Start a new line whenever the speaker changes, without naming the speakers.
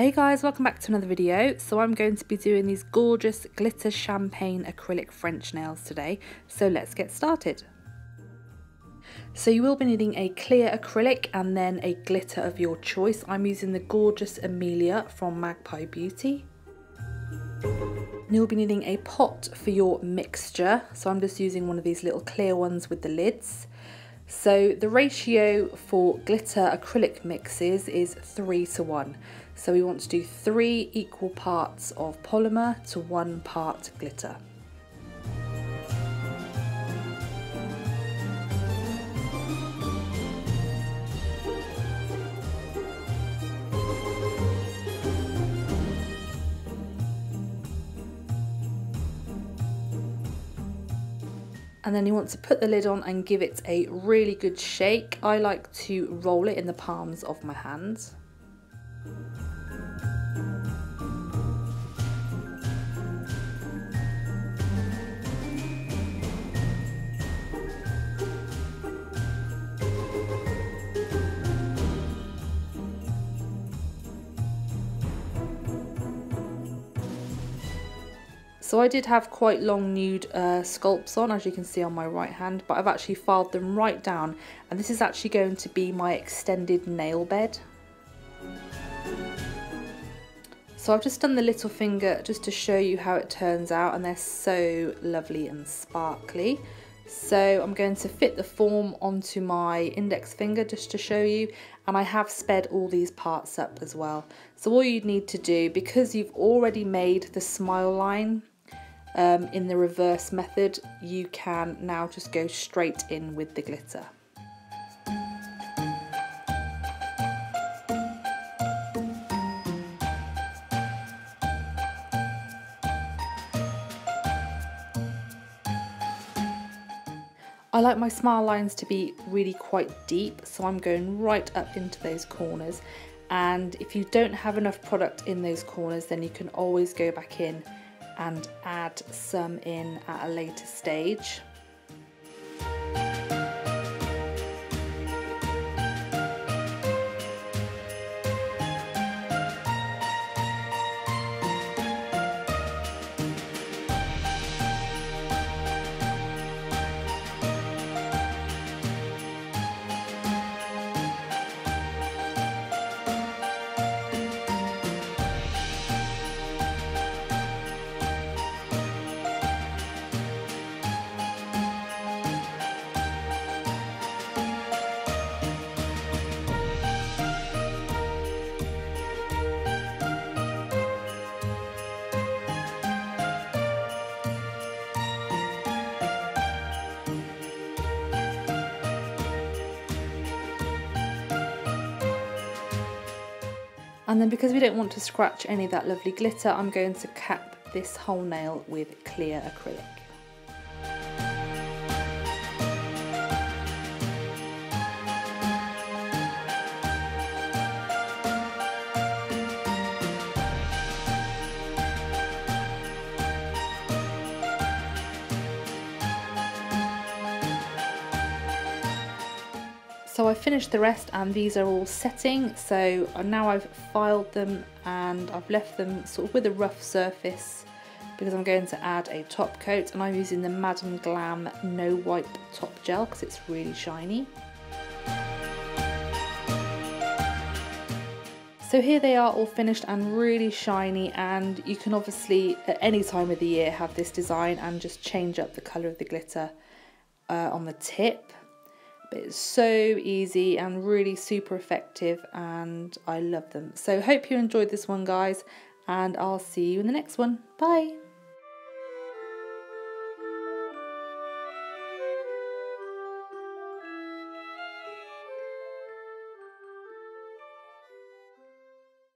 Hey guys, welcome back to another video. So I'm going to be doing these gorgeous glitter champagne acrylic French nails today. So let's get started. So you will be needing a clear acrylic and then a glitter of your choice. I'm using the gorgeous Amelia from Magpie Beauty. You'll be needing a pot for your mixture. So I'm just using one of these little clear ones with the lids. So the ratio for glitter acrylic mixes is three to one. So we want to do three equal parts of polymer to one part glitter. and then you want to put the lid on and give it a really good shake. I like to roll it in the palms of my hands. So I did have quite long nude uh, sculpts on, as you can see on my right hand, but I've actually filed them right down, and this is actually going to be my extended nail bed. So I've just done the little finger just to show you how it turns out, and they're so lovely and sparkly. So I'm going to fit the form onto my index finger just to show you and I have sped all these parts up as well. So all you need to do, because you've already made the smile line um, in the reverse method, you can now just go straight in with the glitter. I like my smile lines to be really quite deep, so I'm going right up into those corners. And if you don't have enough product in those corners, then you can always go back in and add some in at a later stage. And then because we don't want to scratch any of that lovely glitter, I'm going to cap this whole nail with clear acrylic. So I finished the rest and these are all setting so now I've filed them and I've left them sort of with a rough surface because I'm going to add a top coat and I'm using the Madam Glam No Wipe Top Gel because it's really shiny. So here they are all finished and really shiny and you can obviously at any time of the year have this design and just change up the colour of the glitter uh, on the tip but it's so easy and really super effective and I love them. So hope you enjoyed this one guys and I'll see you in the next one. Bye!